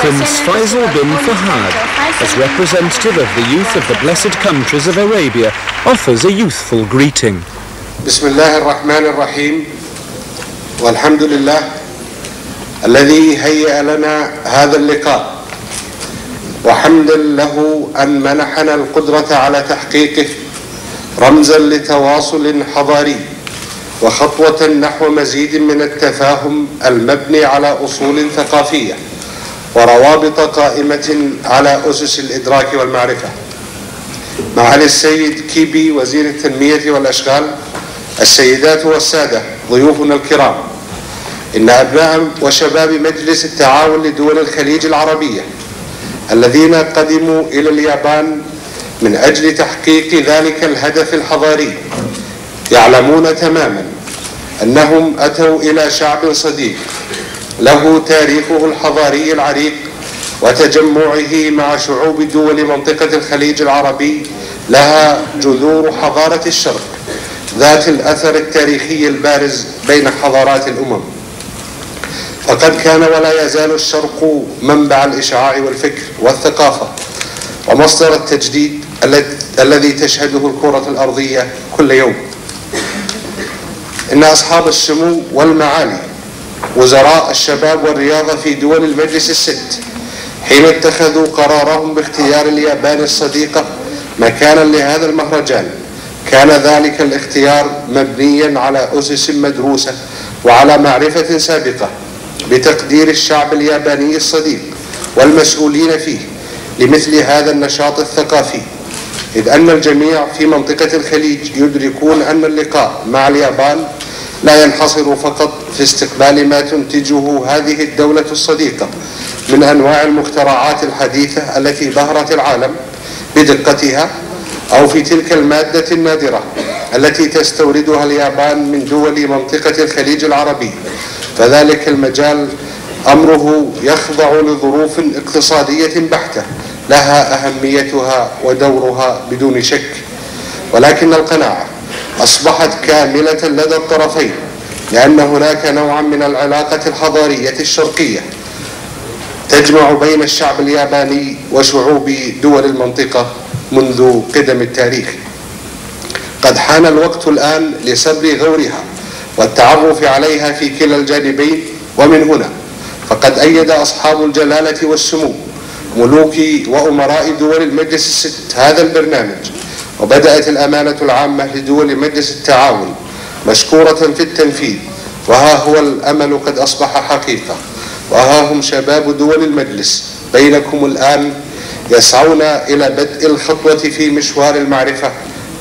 Prince Faisal bin Fahad, as representative of the youth of the blessed countries of Arabia, offers a youthful greeting. بسم الله الرحمن الرحيم والحمد لله الذي هيأ لنا هذا اللقاء وحمدا له أن منحنا القدرة على تحقيقه رمزا لتواصل حضاري وخطوة نحو مزيد من التفاهم المبني على أصول ثقافية وروابط قائمة على أسس الإدراك والمعرفة. معالي السيد كيبي وزير التنمية والأشغال السيدات والسادة ضيوفنا الكرام إن أبناء وشباب مجلس التعاون لدول الخليج العربية الذين قدموا إلى اليابان من أجل تحقيق ذلك الهدف الحضاري يعلمون تماما أنهم أتوا إلى شعب صديق له تاريخه الحضاري العريق وتجمعه مع شعوب دول منطقة الخليج العربي لها جذور حضارة الشرق ذات الأثر التاريخي البارز بين حضارات الأمم. فقد كان ولا يزال الشرق منبع الإشعاع والفكر والثقافة ومصدر التجديد الذي تشهده الكرة الأرضية كل يوم. إن أصحاب السمو والمعالي وزراء الشباب والرياضة في دول المجلس الست حين اتخذوا قرارهم باختيار اليابان الصديقة مكانا لهذا المهرجان كان ذلك الاختيار مبنيا على أسس مدروسة وعلى معرفة سابقة بتقدير الشعب الياباني الصديق والمسؤولين فيه لمثل هذا النشاط الثقافي إذ أن الجميع في منطقة الخليج يدركون أن اللقاء مع اليابان لا ينحصر فقط في استقبال ما تنتجه هذه الدولة الصديقة من أنواع المخترعات الحديثة التي بهرت العالم بدقتها أو في تلك المادة النادرة التي تستوردها اليابان من دول منطقة الخليج العربي. فذلك المجال أمره يخضع لظروف اقتصادية بحتة لها أهميتها ودورها بدون شك. ولكن القناعة أصبحت كاملة لدى الطرفين لأن هناك نوعا من العلاقة الحضارية الشرقية. تجمع بين الشعب الياباني وشعوب دول المنطقة منذ قدم التاريخ. قد حان الوقت الآن لسبر غورها والتعرف عليها في كلا الجانبين ومن هنا. فقد أيد أصحاب الجلالة والسمو ملوك وأمراء دول المجلس الست هذا البرنامج وبدأت الأمانة العامة لدول مجلس التعاون مشكورة في التنفيذ وها هو الأمل قد أصبح حقيقة. وها هم شباب دول المجلس بينكم الآن يسعون إلى بدء الخطوة في مشوار المعرفة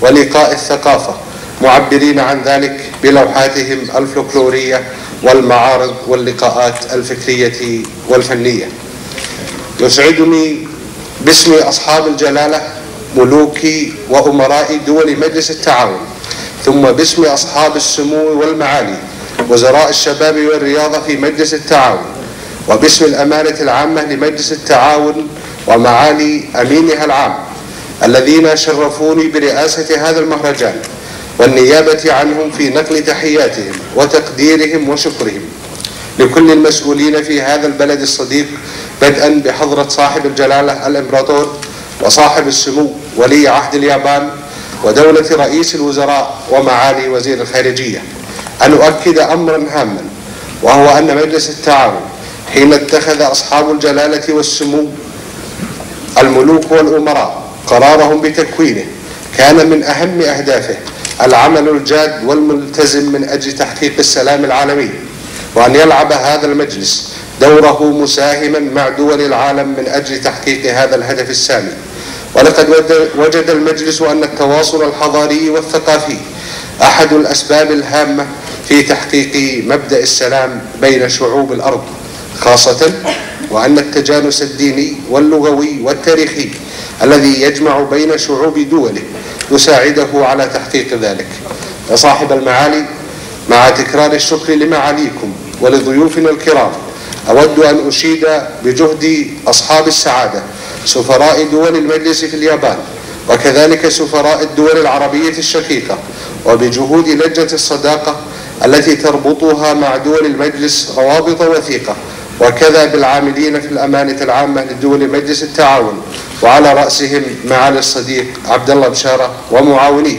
ولقاء الثقافة معبرين عن ذلك بلوحاتهم الفلكلورية والمعارض واللقاءات الفكرية والفنية. يسعدني باسم أصحاب الجلالة ملوك وأمراء دول مجلس التعاون ثم باسم أصحاب السمو والمعالي وزراء الشباب والرياضة في مجلس التعاون وباسم الأمانة العامة لمجلس التعاون ومعالي أمينها العام الذين شرفوني برئاسة هذا المهرجان والنيابة عنهم في نقل تحياتهم وتقديرهم وشكرهم. لكل المسؤولين في هذا البلد الصديق بدءا بحضرة صاحب الجلالة الإمبراطور وصاحب السمو ولي عهد اليابان ودولة رئيس الوزراء ومعالي وزير الخارجية. أن أؤكد أمرا هاما وهو أن مجلس التعاون حين اتخذ أصحاب الجلالة والسمو الملوك والأمراء قرارهم بتكوينه كان من أهم أهدافه العمل الجاد والملتزم من أجل تحقيق السلام العالمي وأن يلعب هذا المجلس دوره مساهما مع دول العالم من أجل تحقيق هذا الهدف السامي. ولقد وجد المجلس أن التواصل الحضاري والثقافي أحد الأسباب الهامة في تحقيق مبدأ السلام بين شعوب الأرض خاصة وأن التجانس الديني واللغوي والتاريخي الذي يجمع بين شعوب دوله يساعده على تحقيق ذلك. يا صاحب المعالي مع تكرار الشكر لمعاليكم ولضيوفنا الكرام أود أن أشيد بجهد أصحاب السعادة سفراء دول المجلس في اليابان وكذلك سفراء الدول العربية الشقيقة وبجهود لجنة الصداقة التي تربطها مع دول المجلس روابط وثيقة وكذا بالعاملين في الأمانة العامة لدول مجلس التعاون وعلى رأسهم معالي الصديق عبد الله بشارة ومعاونيه.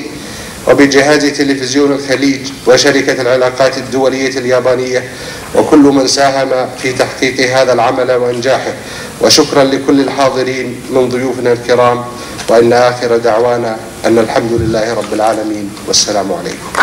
وبجهاز تلفزيون الخليج وشركة العلاقات الدولية اليابانية وكل من ساهم في تحقيق هذا العمل وإنجاحه. وشكرا لكل الحاضرين من ضيوفنا الكرام وإن آخر دعوانا أن الحمد لله رب العالمين والسلام عليكم.